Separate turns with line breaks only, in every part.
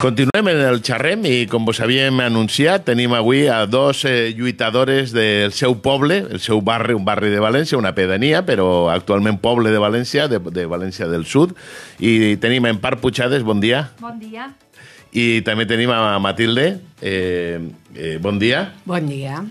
Continuem en el xerrem i, com vos havíem anunciat, tenim avui a dos eh, lluitadores del seu poble, el seu barri, un barri de València, una pedania, però actualment poble de València, de, de València del Sud. I tenim en Part Puigades, bon dia.
Bon dia.
I també tenim a Matilde, eh, eh, bon dia.
Bon dia.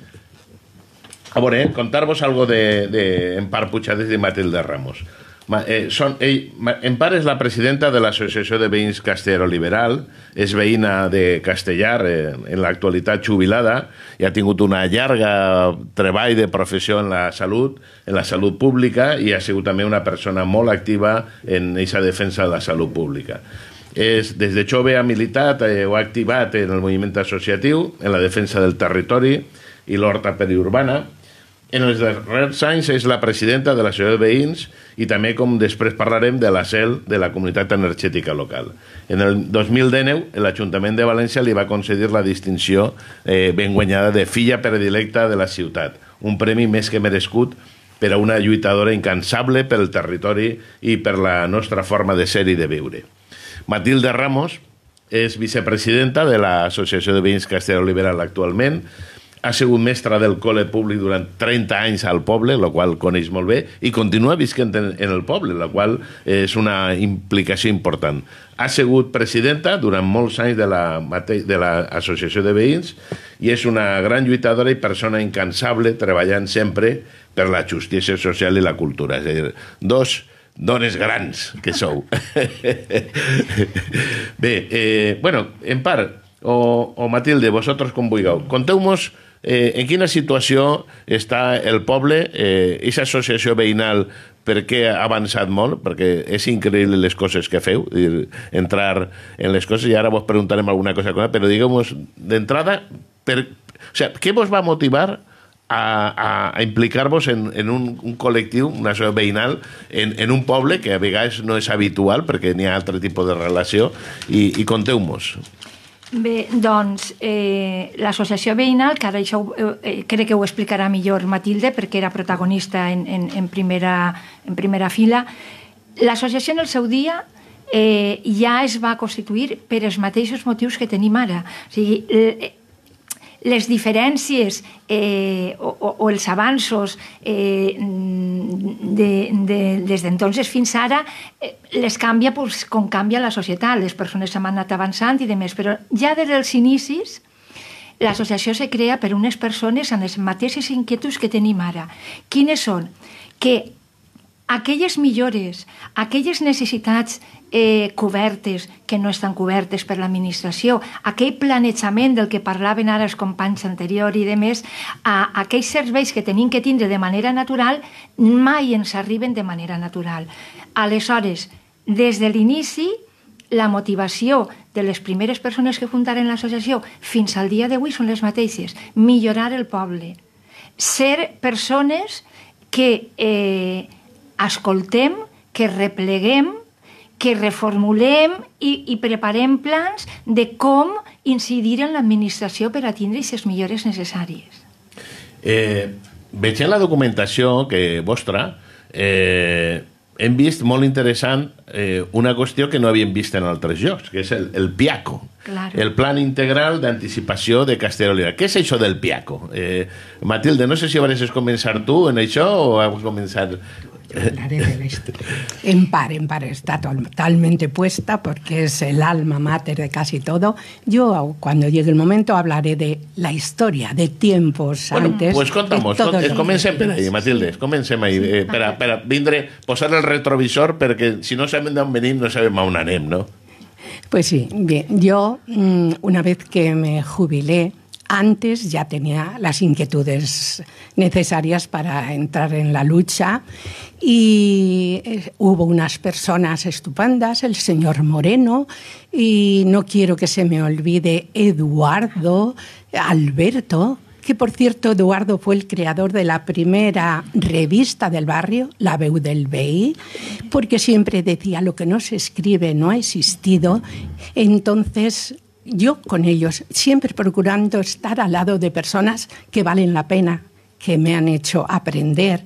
A veure, contar-vos algo de, de en Part Puigades i Matilde Ramos. Eh, són, ell, en part és la presidenta de l'Associació de Veïns Castellero Liberal, és veïna de Castellar, eh, en l'actualitat jubilada, i ha tingut una llarga treball de professió en la salut, en la salut pública, i ha sigut també una persona molt activa en aquesta defensa de la salut pública. És, des de jove ha militat eh, o ha activat en el moviment associatiu, en la defensa del territori i l'horta periurbana, en els darrers anys és la presidenta de l'Associació de Veïns i també, com després parlarem, de la CEL de la Comunitat Energètica Local. En el 2019, l'Ajuntament de València li va concedir la distinció eh, ben guanyada de filla predilecta de la ciutat, un premi més que merescut per a una lluitadora incansable pel territori i per la nostra forma de ser i de viure. Matilde Ramos és vicepresidenta de l'Associació de Veïns Castelló Liberal actualment, ha sigut mestra del col·le públic durant 30 anys al poble, la qual coneix molt bé, i continua visquent en, en el poble, la qual és una implicació important. Ha sigut presidenta durant molts anys de l'Associació la, de, de Veïns i és una gran lluitadora i persona incansable treballant sempre per la justícia social i la cultura. És a dir, dos dones grans que sou. Bé, eh, bueno, en part, o, o Matilde, vosotros com vulgueu, conteu-nos eh, en quina situació està el poble, eh, aquesta associació veïnal, per què ha avançat molt? Perquè és increïble les coses que feu, dir, entrar en les coses, i ara vos preguntarem alguna cosa, però diguem-nos, d'entrada, per, o sea, què vos va motivar a, a, a implicar-vos en, en un, un col·lectiu, una associació veïnal, en, en un poble que a vegades no és habitual perquè n'hi ha altre tipus de relació, i, i conteu-nos.
Bé, doncs, eh, l'associació veïnal, que ara això eh, crec que ho explicarà millor Matilde, perquè era protagonista en, en, en, primera, en primera fila, l'associació en el seu dia eh, ja es va constituir per els mateixos motius que tenim ara. O sigui, eh, les diferències eh, o, o, els avanços eh, de, de, des d'entonces fins ara eh, les canvia pues, com canvia la societat, les persones s'han anat avançant i de més, però ja des dels inicis l'associació se crea per unes persones amb les mateixes inquietuds que tenim ara. Quines són? Que aquelles millores, aquelles necessitats eh, cobertes que no estan cobertes per l'administració, aquell planejament del que parlaven ara els companys anterior i de més, a, aquells serveis que tenim que tindre de manera natural mai ens arriben de manera natural. Aleshores, des de l'inici, la motivació de les primeres persones que fundaren l'associació fins al dia d'avui són les mateixes. Millorar el poble. Ser persones que eh, escoltem, que repleguem, que reformulem i, i preparem plans de com incidir en l'administració per a tindre aquestes millores necessàries.
Eh, veig en la documentació que vostra eh, hem vist molt interessant eh, una qüestió que no havíem vist en altres llocs, que és el, el PIACO, claro. el Plan Integral d'Anticipació de Castellolera. Què és això del PIACO? Eh, Matilde, no sé si hauràs començar tu en això o has
hablaré de la historia. En par, en par, está totalmente puesta porque es el alma mater de casi todo. Yo, cuando llegue el momento, hablaré de la historia, de tiempos bueno, antes.
Pues contamos, con, comencem per ahí, Matilde, comencem ahí. Eh, per, a, per a vindre, posar el retrovisor, perquè si no sabem d'on venim, no sabem on anem, no?
Pues sí, bien. Yo, mm, una vez que me jubilé, antes ya tenía las inquietudes necesarias para entrar en la lucha y eh, hubo unas personas estupendas, el señor Moreno y no quiero que se me olvide Eduardo, Alberto, que por cierto Eduardo fue el creador de la primera revista del barrio, La Veu del BI, porque siempre decía lo que no se escribe no ha existido. Entonces yo con ellos, siempre procurando estar al lado de personas que valen la pena, que me han hecho aprender.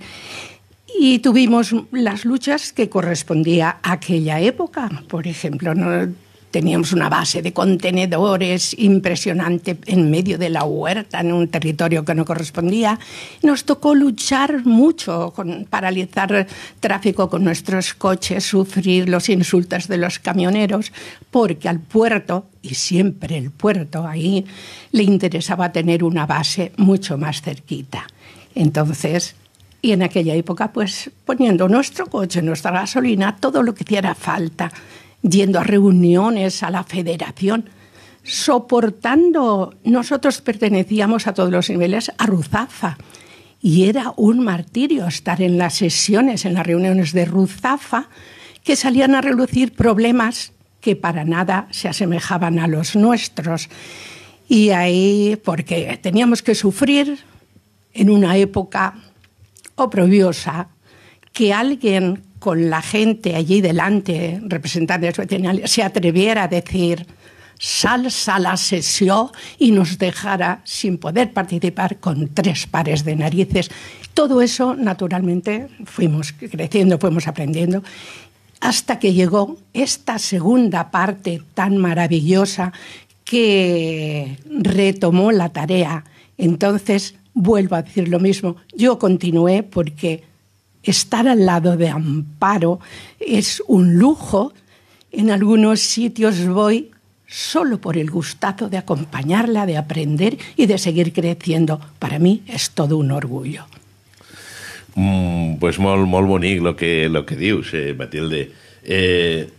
Y tuvimos las luchas que correspondía a aquella época. Por ejemplo, no, Teníamos una base de contenedores impresionante en medio de la huerta, en un territorio que no correspondía. Nos tocó luchar mucho con paralizar tráfico con nuestros coches, sufrir los insultos de los camioneros, porque al puerto, y siempre el puerto ahí, le interesaba tener una base mucho más cerquita. Entonces, y en aquella época, pues poniendo nuestro coche, nuestra gasolina, todo lo que hiciera falta yendo a reuniones, a la federación, soportando, nosotros pertenecíamos a todos los niveles a Ruzafa. Y era un martirio estar en las sesiones, en las reuniones de Ruzafa, que salían a relucir problemas que para nada se asemejaban a los nuestros. Y ahí, porque teníamos que sufrir en una época oprobiosa, que alguien con la gente allí delante, representantes veterinarios, se atreviera a decir salsa la sesión y nos dejara sin poder participar con tres pares de narices. Todo eso, naturalmente, fuimos creciendo, fuimos aprendiendo, hasta que llegó esta segunda parte tan maravillosa que retomó la tarea. Entonces, vuelvo a decir lo mismo, yo continué porque estar al lado de Amparo es un lujo. En algunos sitios voy solo por el gustazo de acompañarla, de aprender y de seguir creciendo. Para mí es todo un orgullo.
Mm, pues molt, molt bonic lo que, lo que dius, eh, Matilde. Eh,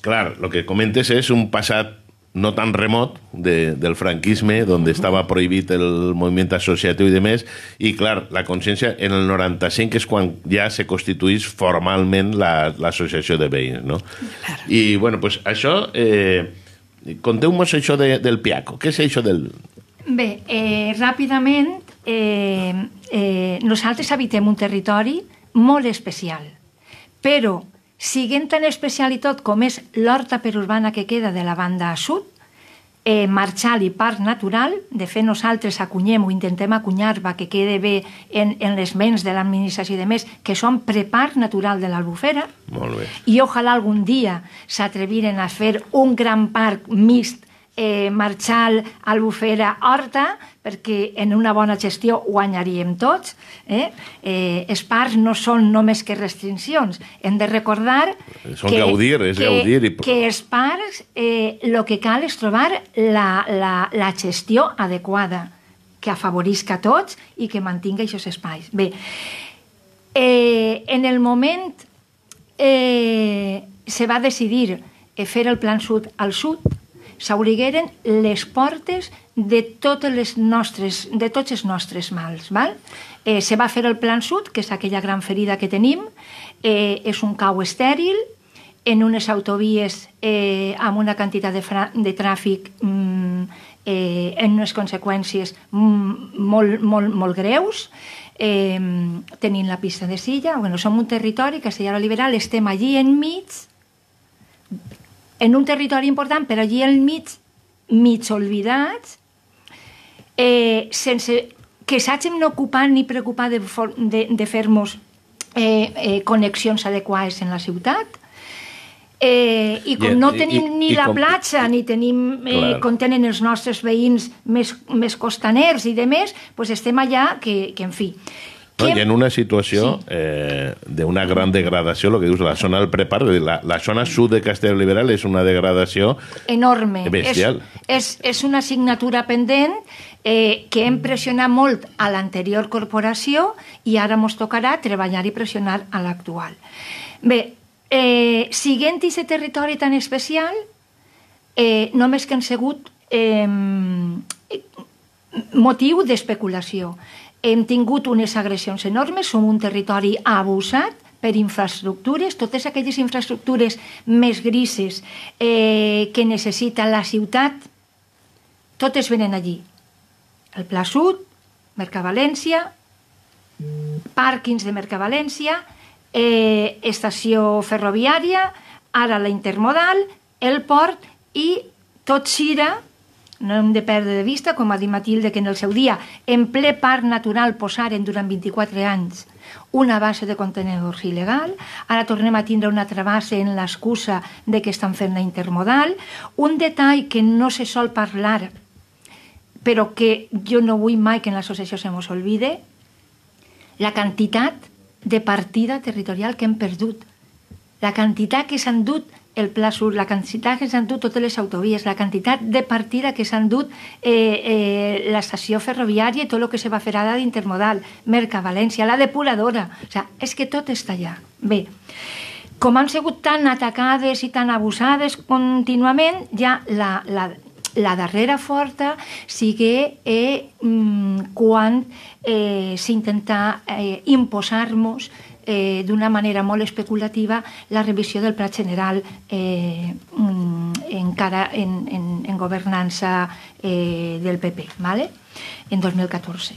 clar, lo que comentes és un passat no tan remot de, del franquisme, donde estava prohibit el moviment associatiu i demés, i clar, la consciència en el 95 és quan ja se constituís formalment l'associació la, de veïns, no? Claro. I, bueno, pues això, eh, conteu-nos això de, del Piaco, què és això del...
Bé, eh, ràpidament, eh, eh, nosaltres habitem un territori molt especial, però siguent tan especial i tot com és l'horta perurbana que queda de la banda sud, eh, marxal i parc natural, de fet nosaltres acunyem o intentem acunyar que quede bé en, en les ments de l'administració i de més, que són preparc natural de l'Albufera, i ojalà algun dia s'atreviren a fer un gran parc mixt eh, Marxal, Albufera, Horta, perquè en una bona gestió guanyaríem tots. Eh? Eh, els parcs no són només que restriccions. Hem de recordar
són que, gaudir, és
que,
gaudir. I...
que els parcs eh, el que cal és trobar la, la, la gestió adequada que afavorisca a tots i que mantingui aquests espais. Bé, eh, en el moment eh, se va decidir fer el plan sud al sud, s'obrigueren les portes de totes les nostres, de tots els nostres mals. Val? Eh, se va fer el Plan Sud, que és aquella gran ferida que tenim, eh, és un cau estèril, en unes autovies eh, amb una quantitat de, de tràfic mm, eh, en unes conseqüències mm, molt, molt, molt greus, eh, tenint la pista de silla. Bueno, som un territori, Castellar Liberal, estem allí enmig en un territori important, però allí al mig, mig oblidats, eh, sense que s'hagin ocupat ni preocupat de, de, de fer-nos eh, eh, connexions adequades en la ciutat, Eh, I com I, no tenim i, ni i la com... platja, ni tenim eh, com tenen els nostres veïns més, més costaners i de més, pues estem allà que, que en fi.
No, I en una situació sí. eh, d'una gran degradació, el que dius, la zona del prepar, la, la zona sud de Castell Liberal és una degradació
enorme.
Bestial.
És, és, és una assignatura pendent eh, que hem pressionat molt a l'anterior corporació i ara ens tocarà treballar i pressionar a l'actual. Bé, eh, siguent aquest territori tan especial, eh, només que han sigut eh, motiu d'especulació hem tingut unes agressions enormes, som un territori abusat per infraestructures, totes aquelles infraestructures més grises eh, que necessita la ciutat, totes venen allí. El Pla Sud, Mercavalència, pàrquings de Mercavalència, eh, estació ferroviària, ara la intermodal, el port i tot xira no hem de perdre de vista, com ha dit Matilde, que en el seu dia, en ple parc natural, posaren durant 24 anys una base de contenedors il·legal, ara tornem a tindre una altra base en l'excusa de que estan fent la intermodal. Un detall que no se sol parlar, però que jo no vull mai que en l'associació se mos olvide, la quantitat de partida territorial que hem perdut, la quantitat que s'han dut el Pla Sur, la quantitat que s'han dut totes les autovies, la quantitat de partida que s'han dut eh, eh, l'estació ferroviària i tot el que se va fer ara d'intermodal, Merca-València, la depuradora, o sigui, és que tot està allà. Bé, com han sigut tan atacades i tan abusades contínuament, ja la, la, la darrera forta sigue eh, mm, quan eh, s'intenta eh, imposar-nos eh, d'una manera molt especulativa la revisió del Pla General eh, mm, encara en, en, en governança eh, del PP, ¿vale? en 2014.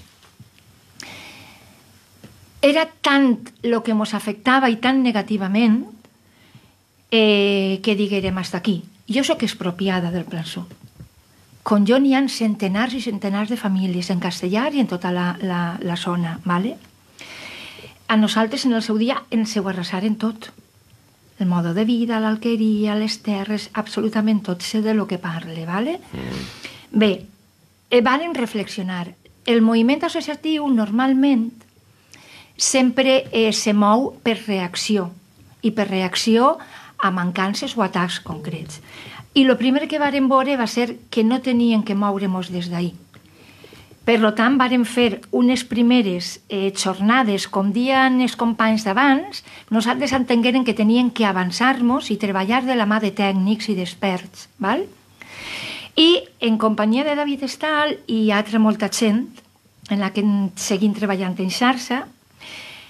Era tant el que ens afectava i tan negativament eh, que diguérem hasta aquí. Jo sóc expropiada del Plan Sud. Con jo n'hi ha centenars i centenars de famílies en castellà i en tota la, la, la zona, ¿vale? A nosaltres en el seu dia ens ho arrasaren tot. El modo de vida, l'alqueria, les terres, absolutament tot, sé de lo que parle, ¿vale? Mm. Bé, eh, varen reflexionar. El moviment associatiu normalment sempre eh, se mou per reacció i per reacció a mancances o atacs concrets. I el primer que varen veure va ser que no tenien que moure-nos des d'ahir per tant, vàrem fer unes primeres eh, jornades, com dien els companys d'abans, nosaltres entengueren que tenien que avançar-nos i treballar de la mà de tècnics i d'experts. Val? I en companyia de David Estal i altra molta gent, en la que seguim treballant en xarxa,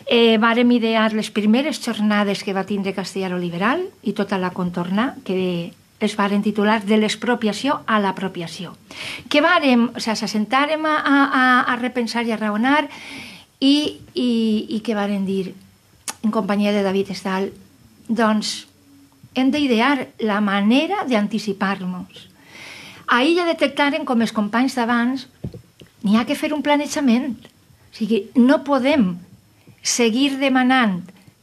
eh, vàrem idear les primeres jornades que va tindre Castellaro Liberal i tota la contorna, que es varen titular de l'expropiació a l'apropiació. Que vàrem, o sigui, s'assentàrem a, a, a repensar i a raonar i, i, i que varen dir, en companyia de David Estal, doncs hem d'idear la manera d'anticipar-nos. Ahir ja detectaren, com els companys d'abans, n'hi ha que fer un planejament. O sigui, no podem seguir demanant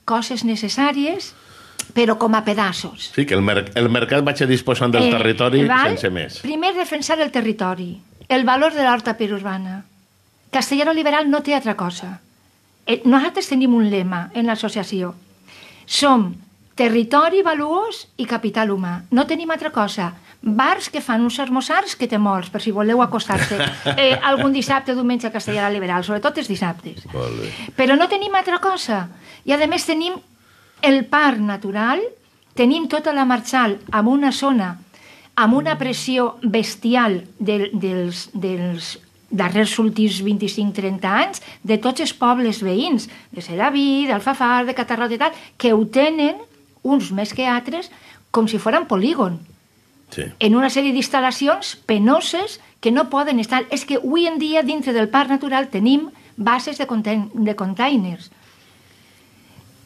coses necessàries però com a pedaços.
Sí, que el, mer el mercat vaig disposant del eh, territori val? sense més.
Primer, defensar el territori, el valor de l'horta perurbana. Castellano Liberal no té altra cosa. Eh, nosaltres tenim un lema en l'associació. Som territori valuós i capital humà. No tenim altra cosa. Bars que fan uns hermosars que té molts, per si voleu acostar-se eh, algun dissabte o diumenge a Castellà Liberal, sobretot els dissabtes. Vale. Però no tenim altra cosa. I, a més, tenim el parc natural, tenim tota la marxal amb una zona amb una pressió bestial de, dels, dels darrers últims 25-30 anys de tots els pobles veïns, de Seraví, d'Alfafar, de Catarrot i tal, que ho tenen, uns més que altres, com si foren polígon. Sí. En una sèrie d'instal·lacions penoses que no poden estar... És que avui en dia, dintre del parc natural, tenim bases de, contain de containers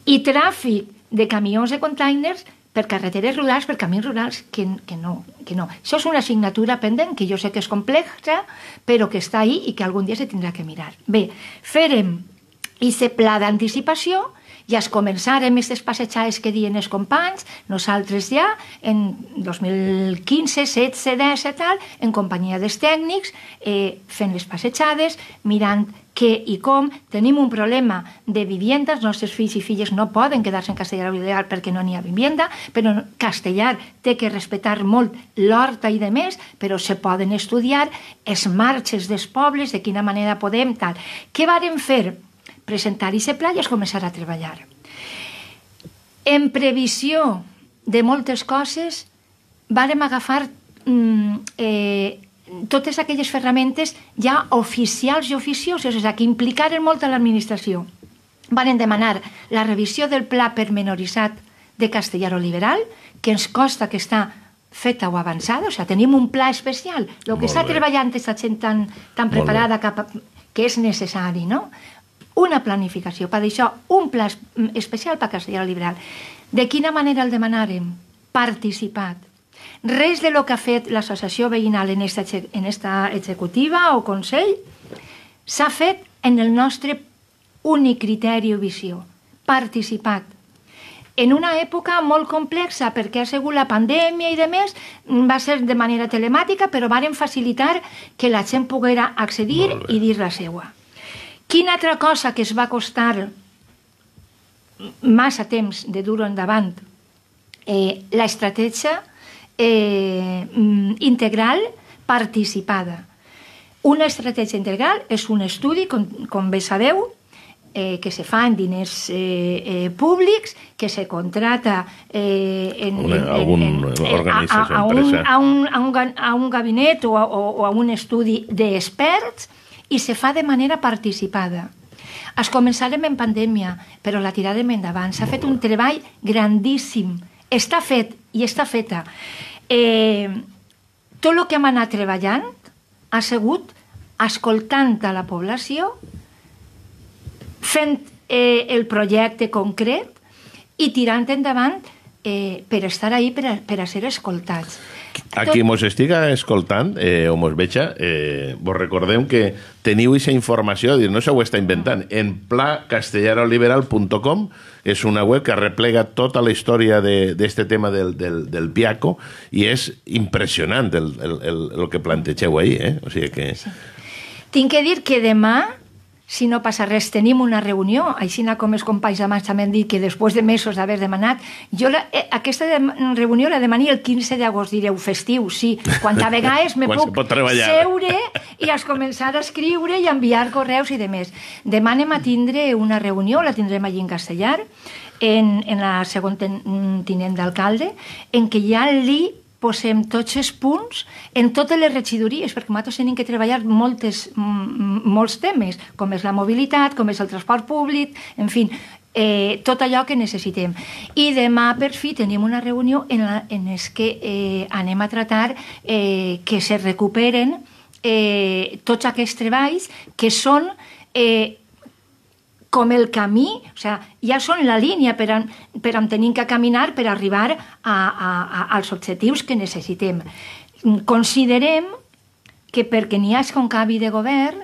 i tràfic de camions de containers per carreteres rurals, per camins rurals, que, que, no, que no. Això és una assignatura pendent que jo sé que és complexa, però que està ahí i que algun dia se tindrà que mirar. Bé, farem aquest pla d'anticipació ja es començarem aquestes passejades que diuen els companys, nosaltres ja en 2015, 16, 17, tal, en companyia dels tècnics, eh, fent les passejades, mirant què i com. Tenim un problema de vivienda, els nostres fills i filles no poden quedar-se en castellà ideal perquè no n'hi ha vivienda, però castellà té que respectar molt l'horta i de més, però se poden estudiar els marxes dels pobles, de quina manera podem, tal. Què varen fer? Presentar i pla i es començar a treballar. En previsió de moltes coses, vàrem agafar mm, eh, totes aquelles ferramentes ja oficials i oficioses, és a dir, que implicaren molt a l'administració. Varen demanar la revisió del pla permenoritzat de castellaro liberal, que ens costa que està feta o avançada, o sigui, tenim un pla especial. El que està treballant aquesta gent tan, tan preparada cap a, que és necessari, no? Una planificació, per això un pla especial per Castellà Liberal. De quina manera el demanàrem? Participat. Res de lo que ha fet l'associació veïnal en esta, en esta executiva o consell s'ha fet en el nostre únic criteri o visió, participat. En una època molt complexa, perquè ha sigut la pandèmia i de més, va ser de manera telemàtica, però varen facilitar que la gent poguera accedir i dir la seua. Quina altra cosa que es va costar massa temps de dur endavant? Eh, L'estratègia eh, mm, integral participada. Una estratègia integral és un estudi, com, com bé sabeu, eh, que se fa en diners eh, eh, públics, que se contrata eh, en,
Una,
en,
algun
en,
organització,
a, a, a, un, a, un, a, un, a un gabinet o a, o a un estudi d'experts i se fa de manera participada. Es començarem en pandèmia, però la tirarem endavant. S'ha fet un treball grandíssim. Està fet i està feta. Eh, tot el que hem anat treballant ha sigut escoltant a la població fent eh, el projecte concret i tirant endavant eh, per estar ahí, per a, per a ser escoltats.
A qui mos estiga escoltant eh, o mos veja, eh, vos recordem que teniu aquesta informació, dir, no se ho està inventant, en placastellaroliberal.com és una web que replega tota la història d'aquest de, tema del, del, del Piaco i és impressionant el, el, el, el que plantegeu ahir. Eh? O sigui que... Sí.
Tinc que dir que demà si no passa res, tenim una reunió, així com els companys de també han dit que després de mesos d'haver demanat, jo la, eh, aquesta de, reunió la demani el 15 d'agost, direu, festiu, sí, quan a vegades me puc seure i es començar a escriure i a enviar correus i de més. Demà anem a tindre una reunió, la tindrem allí en castellar, en, en la segon ten, tinent d'alcalde, en què ja li posem tots els punts en totes les regidories, perquè nosaltres tenim que treballar moltes, molts temes, com és la mobilitat, com és el transport públic, en fi, eh, tot allò que necessitem. I demà, per fi, tenim una reunió en, la, en els que eh, anem a tratar eh, que se recuperen eh, tots aquests treballs que són eh, com el camí, o sigui, ja són la línia per on, per on tenim que caminar per arribar a, a, a, als objectius que necessitem. Considerem que perquè n'hi hagi un canvi de govern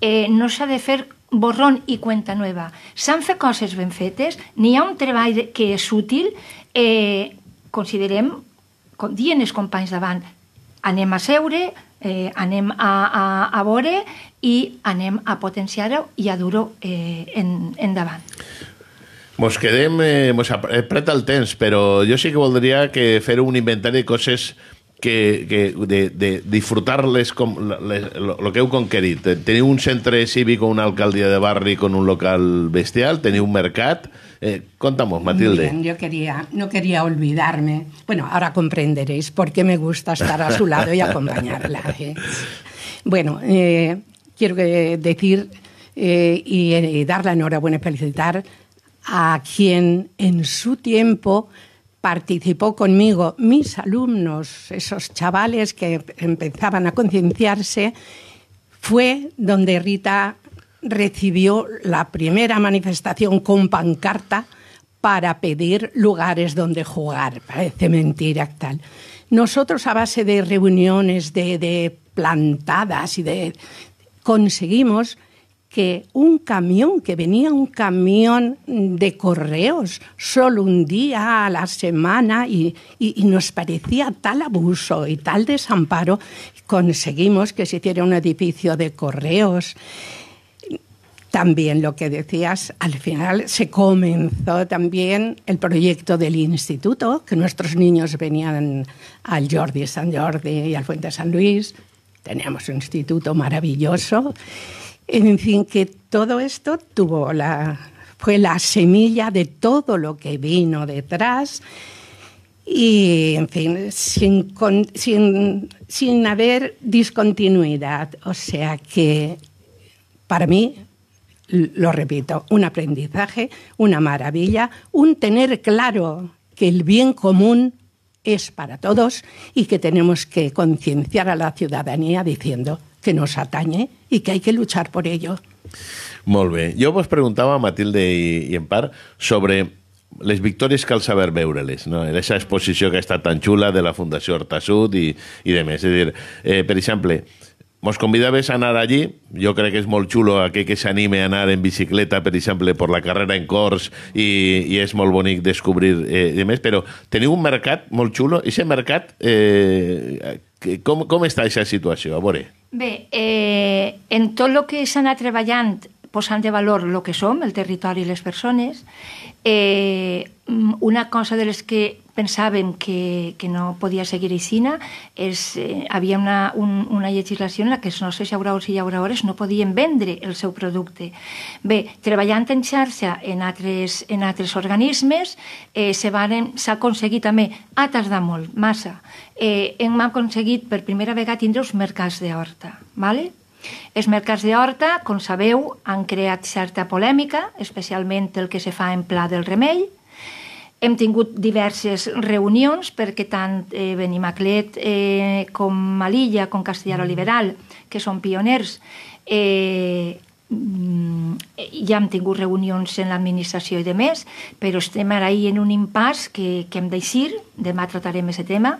eh, no s'ha de fer borrón i cuenta nueva. S'han fet coses ben fetes, n'hi ha un treball que és útil, eh, considerem, com dient els companys davant, anem a seure, eh, anem a, a, a veure i anem a potenciar-ho i a dur-ho eh, en, endavant.
Mos quedem, eh, mos apreta el temps, però jo sí que voldria que fer un inventari de coses que, que de, de disfrutar-les com el que heu conquerit. Teniu un centre cívic o una alcaldia de barri con un local bestial, teniu un mercat. Eh, contamos, Matilde.
Bien, yo quería, no quería olvidarme. Bueno, ahora comprenderéis por qué me gusta estar a su lado y acompañarla. ¿eh? Bueno, eh, quiero decir eh, y, y dar la enhorabuena y felicitar a quien en su tiempo participó conmigo, mis alumnos, esos chavales que empezaban a concienciarse, fue donde Rita recibió la primera manifestación con pancarta para pedir lugares donde jugar. Parece mentira tal. Nosotros a base de reuniones, de plantadas y de conseguimos que un camión, que venía un camión de correos solo un día a la semana y, y, nos parecía tal abuso y tal desamparo, conseguimos que se hiciera un edificio de correos. También lo que decías, al final se comenzó también el proyecto del instituto, que nuestros niños venían al Jordi San Jordi y al Fuente San Luis. Teníamos un instituto maravilloso. En fin, que todo esto tuvo la, fue la semilla de todo lo que vino detrás y, en fin, sin, sin, sin haber discontinuidad. O sea que, para mí, lo repito, un aprendizaje, una maravilla, un tener claro que el bien común es para todos y que tenemos que concienciar a la ciudadanía diciendo que nos atañe y que hay que luchar por ello.
Molt bé. Jo vos preguntava, Matilde i, i en part, sobre les victòries cal saber veure-les, no? En aquesta exposició que ha estat tan xula de la Fundació Horta Sud i, i de més. És a dir, eh, per exemple, Mos convidaves a anar allí, jo crec que és molt xulo aquell que s'anime a anar en bicicleta, per exemple, per la carrera en cors, i, i és molt bonic descobrir eh, de més, però teniu un mercat molt xulo, i aquest mercat, eh, com, com està aquesta situació? A veure.
Bé, eh, en tot el que s'ha anat treballant posant de valor el que som, el territori i les persones. Eh, una cosa de les que pensàvem que, que no podia seguir aixina és eh, havia una, un, una legislació en la que els nostres llauradors i llauradores no podien vendre el seu producte. Bé, treballant en xarxa en altres, en altres organismes eh, s'ha aconseguit també, ha tardat molt, massa, eh, hem aconseguit per primera vegada tindre els mercats d'horta, ¿vale? Els mercats d'horta, com sabeu, han creat certa polèmica, especialment el que se fa en Pla del Remei. Hem tingut diverses reunions perquè tant eh, Benimaclet eh, com Malilla, com Castellar Liberal, que són pioners, eh, ja hem tingut reunions en l'administració i de més, però estem ara ahir en un impàs que, que hem d'eixir, demà tratarem aquest tema,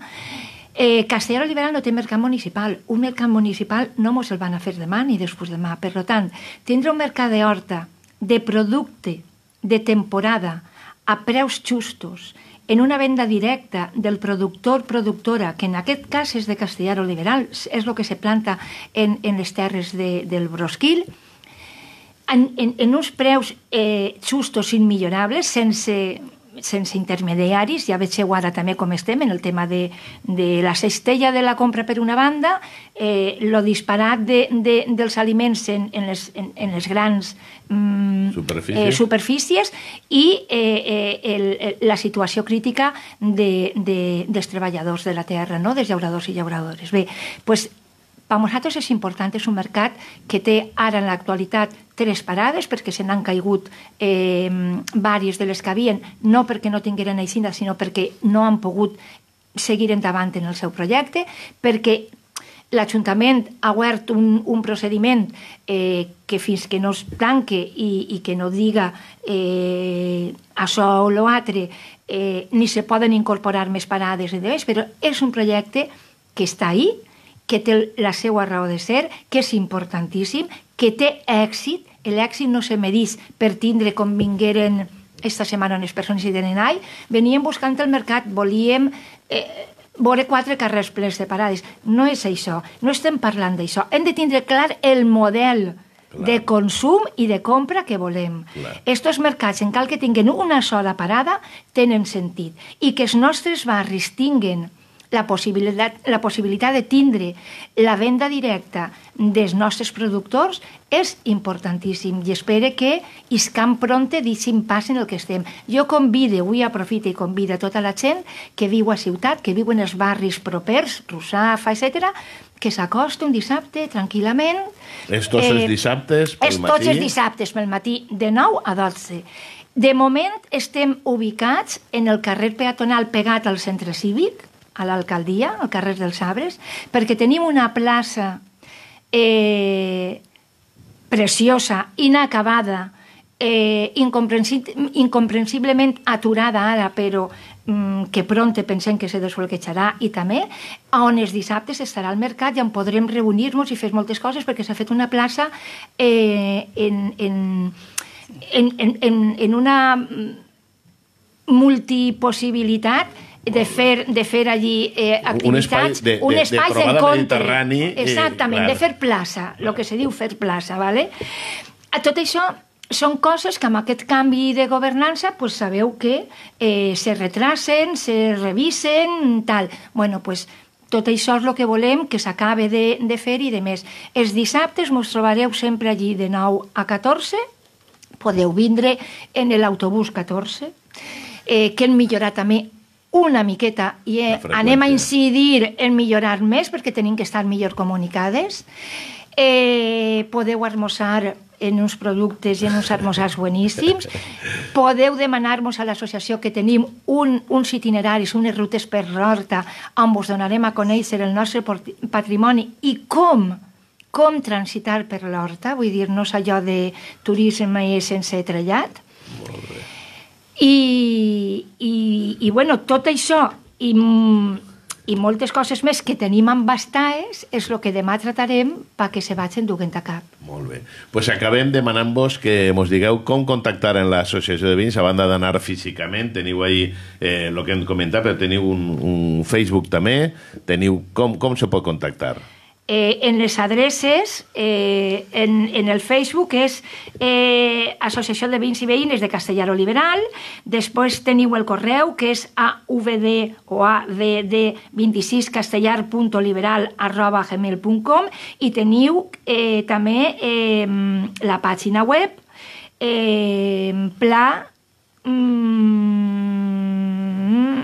Eh, Castellar Liberal no té mercat municipal. Un mercat municipal no mos el van a fer demà ni després demà. Per tant, tindre un mercat d'horta, de producte, de temporada, a preus justos, en una venda directa del productor-productora, que en aquest cas és de Castellar Liberal, és el que se planta en, en les terres de, del Brosquil, en, en, en uns preus eh, justos, immillorables, sense sense intermediaris, ja veieu ara també com estem en el tema de, de la cestella de la compra per una banda, eh, lo disparat de, de, dels aliments en, en, les, en, en les grans
mm, superfícies.
Eh, superfícies i eh, eh, el, la situació crítica de, de, dels treballadors de la terra, no? dels llauradors i llauradores. Bé, pues, per nosaltres és important, és un mercat que té ara en l'actualitat tres parades, perquè se n'han caigut eh, vàries de les que havien, no perquè no tingueren aixina, sinó perquè no han pogut seguir endavant en el seu projecte, perquè l'Ajuntament ha obert un, un procediment eh, que fins que no es tanque i, i que no diga eh, això o l'altre, eh, ni se poden incorporar més parades i demés, però és un projecte que està ahí, que té la seva raó de ser, que és importantíssim, que té èxit, l'èxit no se medís per tindre com vingueren esta setmana unes persones i tenen ai, veníem buscant el mercat, volíem eh, veure quatre carrers plens de parades. No és això, no estem parlant d'això. Hem de tindre clar el model clar. de consum i de compra que volem. Clar. Estos mercats, en cal que tinguen una sola parada, tenen sentit. I que els nostres barris tinguen la possibilitat, la possibilitat de tindre la venda directa dels nostres productors és importantíssim i espero que Iscam pronte deixin pas en el que estem. Jo convide, avui aprofito i convida tota la gent que viu a ciutat, que viu en els barris propers, Russafa, etc, que s'acosta un dissabte tranquil·lament.
És tots eh, els dissabtes pel
és
matí?
tots els dissabtes pel matí, de 9 a 12. De moment estem ubicats en el carrer peatonal pegat al centre cívic, a l'alcaldia, al carrer dels Arbres, perquè tenim una plaça eh, preciosa, inacabada, eh, incomprensiblement aturada ara, però mm, que pronte pensem que se desfolquejarà i també on els dissabtes estarà al mercat i on podrem reunir-nos i fer moltes coses perquè s'ha fet una plaça eh, en, en, en, en, en una multipossibilitat de fer, de fer allí eh, activitats,
un espai, de, un espai de, de mediterrani.
Exactament, eh, de fer plaça, el que se diu fer plaça, ¿vale? Tot això són coses que amb aquest canvi de governança pues, sabeu que eh, se retrasen, se revisen, tal. Bueno, pues, tot això és el que volem que s'acabe de, de fer i de més. Els dissabtes mos trobareu sempre allí de 9 a 14, podeu vindre en l'autobús 14, eh, que hem millorat també una miqueta i eh, anem a incidir en millorar més perquè tenim que estar millor comunicades. Eh, podeu almoçar en uns productes i en uns almoçars bueníssims. Podeu demanar-nos a l'associació que tenim un, uns itineraris, unes rutes per l'horta, on us donarem a conèixer el nostre patrimoni i com com transitar per l'horta, vull dir, no és allò de turisme sense trellat.
Molt bé.
I i, i bueno, tot això i, i moltes coses més que tenim embastades és el que demà tratarem perquè se vagin duent a cap.
Molt bé. pues acabem demanant-vos que mos digueu com contactar en l'associació de vins, a banda d'anar físicament, teniu ahí eh, el que hem comentat, però teniu un, un Facebook també, teniu com, com se pot contactar?
Eh, en les adreces, eh, en, en el Facebook és eh, Associació de Vins i Veïnes de Castellaro Liberal, després teniu el correu que és avd o add26castellar.liberal arroba gmail.com i teniu eh, també eh, la pàgina web eh, pla mm,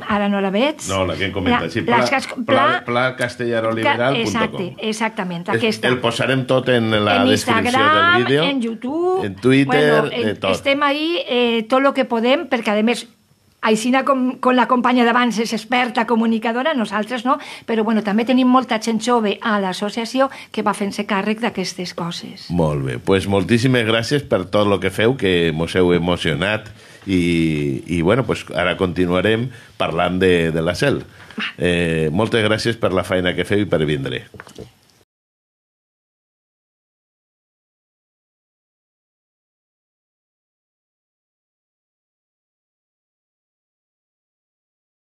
ara no la veig.
No, la que hem comentat. Sí,
La-
pla,
les
pla,
pla-
pla castellaroliberal.com.
Exacte, exactament, aquesta.
El posarem tot en la
en
descripció del vídeo.
en YouTube,
En Twitter,
bueno,
eh, tot.
Estem ahí eh, tot el que podem, perquè a més Aixina com, com la companya d'abans és experta comunicadora, nosaltres no, però bueno, també tenim molta gent jove a l'associació que va fent-se càrrec d'aquestes coses.
Molt bé, pues moltíssimes gràcies per tot el que feu, que mos heu emocionat i, i bueno, pues ara continuarem parlant de, de la CEL. Eh, moltes gràcies per la feina que feu i per vindre.